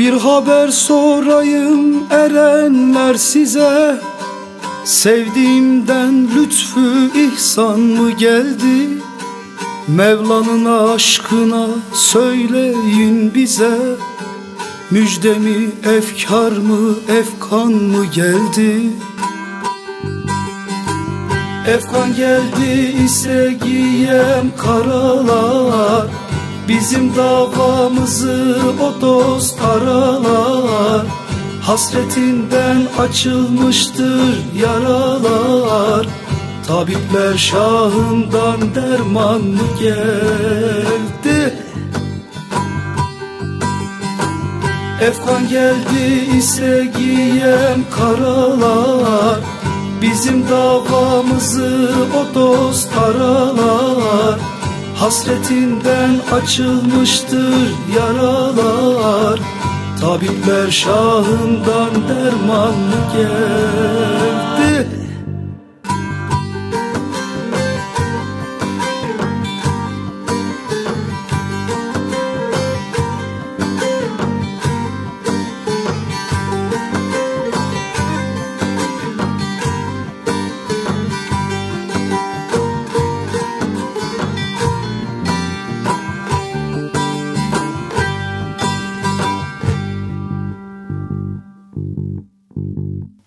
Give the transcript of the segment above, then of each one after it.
Bir haber sorayım erenler size. Sevdiğimden lütfü ihsan mı geldi? Mevla'nın aşkına söyleyin bize. Müjdemi efkar mı efkan mı geldi? Efkan geldi ise giyem karalar Bizim davamızı o dost aralar. Hasretinden açılmıştır yaralar. Tabipler şahından derman mı geldi? Efkan geldi ise giyen karalar. Bizim davamızı o dost aralar Hasretinden açılmıştır yaralar. Tabipler şahından derman mı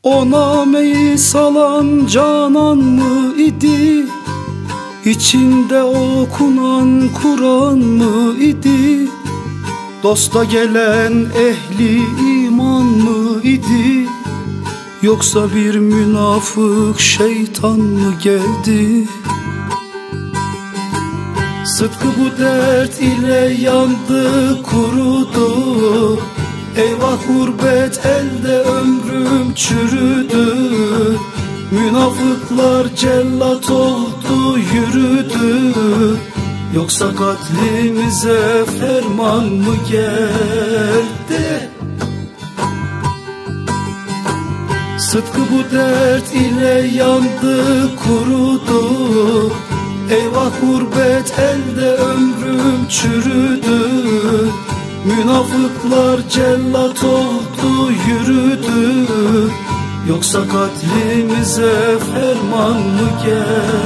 O nameyi salan canan mı idi? İçinde okunan Kur'an mı idi? Dosta gelen ehli iman mı idi? Yoksa bir münafık şeytan mı geldi? Sıtkı bu dert ile yandı kurudu Eyvah gurbet elde ömrüm çürüdü Münafıklar cellat oldu yürüdü. Yoksa katlimize ferman mı geldi? Sıtkı bu dert ile yandı kurudu. Eyvah gurbet elde ömrüm çürüdü Münafıklar cellat oldu yürüdü. Yoksa katlimize ferman mı geldi